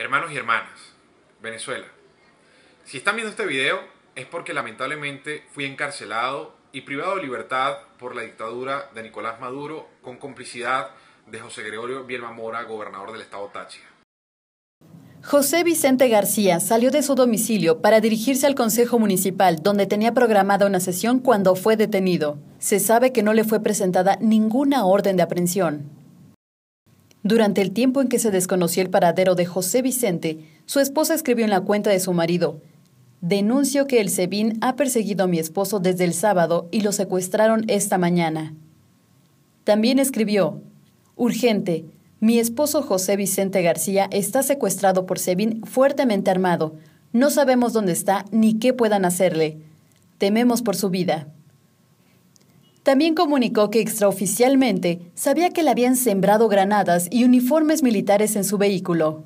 Hermanos y hermanas, Venezuela, si están viendo este video es porque lamentablemente fui encarcelado y privado de libertad por la dictadura de Nicolás Maduro con complicidad de José Gregorio Bielma Mora, gobernador del estado Táchira. José Vicente García salió de su domicilio para dirigirse al Consejo Municipal, donde tenía programada una sesión cuando fue detenido. Se sabe que no le fue presentada ninguna orden de aprehensión. Durante el tiempo en que se desconoció el paradero de José Vicente, su esposa escribió en la cuenta de su marido, Denuncio que el SEBIN ha perseguido a mi esposo desde el sábado y lo secuestraron esta mañana. También escribió, Urgente, mi esposo José Vicente García está secuestrado por SEBIN fuertemente armado. No sabemos dónde está ni qué puedan hacerle. Tememos por su vida. También comunicó que extraoficialmente sabía que le habían sembrado granadas y uniformes militares en su vehículo.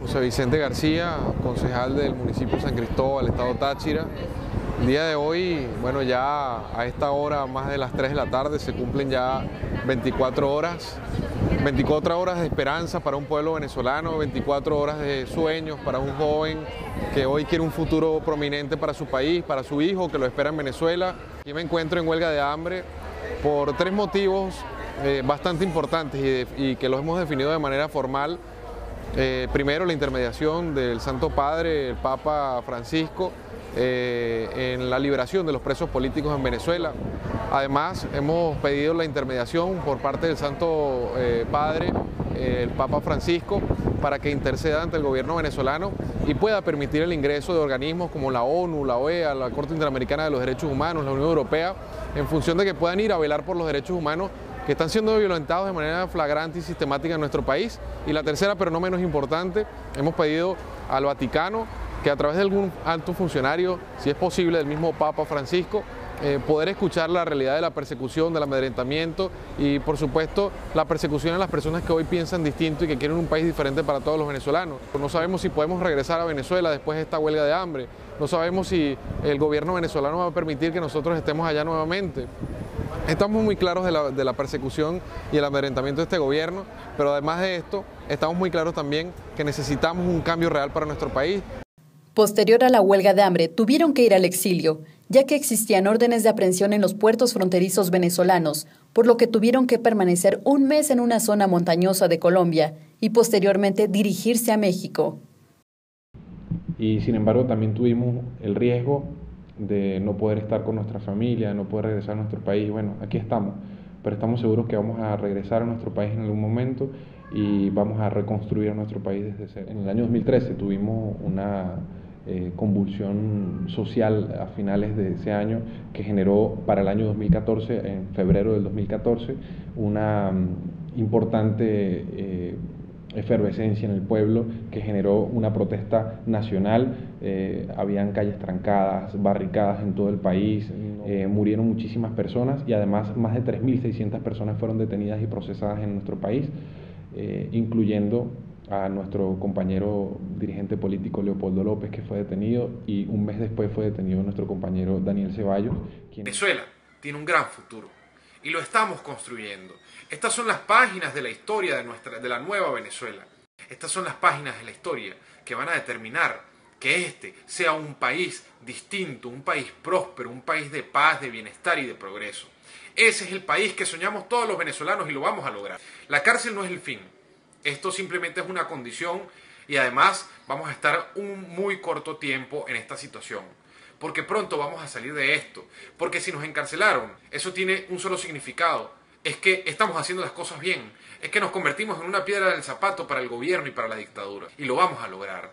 José Vicente García, concejal del municipio de San Cristóbal, estado Táchira. El día de hoy, bueno, ya a esta hora, más de las 3 de la tarde, se cumplen ya 24 horas 24 horas de esperanza para un pueblo venezolano, 24 horas de sueños para un joven que hoy quiere un futuro prominente para su país, para su hijo que lo espera en Venezuela. Aquí me encuentro en huelga de hambre por tres motivos eh, bastante importantes y, que los hemos definido de manera formal. Eh, primero, la intermediación del Santo Padre, el Papa Francisco, eh, en la liberación de los presos políticos en Venezuela. Además, hemos pedido la intermediación por parte del Santo eh, Padre, el Papa Francisco, para que interceda ante el gobierno venezolano y pueda permitir el ingreso de organismos como la ONU, la OEA, la Corte Interamericana de los Derechos Humanos, la Unión Europea, en función de que puedan ir a velar por los derechos humanos que están siendo violentados de manera flagrante y sistemática en nuestro país. Y la tercera, pero no menos importante, hemos pedido al Vaticano que a través de algún alto funcionario, si es posible del mismo Papa Francisco, eh, poder escuchar la realidad de la persecución, del amedrentamiento y por supuesto la persecución a las personas que hoy piensan distinto y que quieren un país diferente para todos los venezolanos. No sabemos si podemos regresar a Venezuela después de esta huelga de hambre, no sabemos si el gobierno venezolano va a permitir que nosotros estemos allá nuevamente. Estamos muy claros de la, de la, persecución y el amedrentamiento de este gobierno, pero además de esto, estamos muy claros también que necesitamos un cambio real para nuestro país. Posterior a la huelga de hambre, tuvieron que ir al exilio, ya que existían órdenes de aprehensión en los puertos fronterizos venezolanos, por lo que tuvieron que permanecer un mes en una zona montañosa de Colombia y posteriormente dirigirse a México. Y sin embargo también tuvimos el riesgo de no poder estar con nuestra familia, no poder regresar a nuestro país. Bueno, aquí estamos, pero estamos seguros que vamos a regresar a nuestro país en algún momento y vamos a reconstruir nuestro país desde cero. En el año 2013 tuvimos una eh, convulsión social a finales de ese año que generó para el año 2014, en febrero del 2014, una mm, importante eh, efervescencia en el pueblo que generó una protesta nacional. Eh, habían calles trancadas, barricadas en todo el país, murieron muchísimas personas y además más de 3.600 personas fueron detenidas y procesadas en nuestro país, incluyendo a nuestro compañero dirigente político Leopoldo López, que fue detenido, y un mes después fue detenido nuestro compañero Daniel Ceballos. Venezuela tiene un gran futuro y lo estamos construyendo. Estas son las páginas de la historia de, nuestra, de la nueva Venezuela. Estas son las páginas de la historia que van a determinar que este sea un país distinto, un país próspero, un país de paz, de bienestar y de progreso. Ese es el país que soñamos todos los venezolanos y lo vamos a lograr. La cárcel no es el fin, esto simplemente es una condición y además vamos a estar un muy corto tiempo en esta situación. Porque pronto vamos a salir de esto. Porque si nos encarcelaron, eso tiene un solo significado. Es que estamos haciendo las cosas bien. Es que nos convertimos en una piedra del zapato para el gobierno y para la dictadura. Y lo vamos a lograr.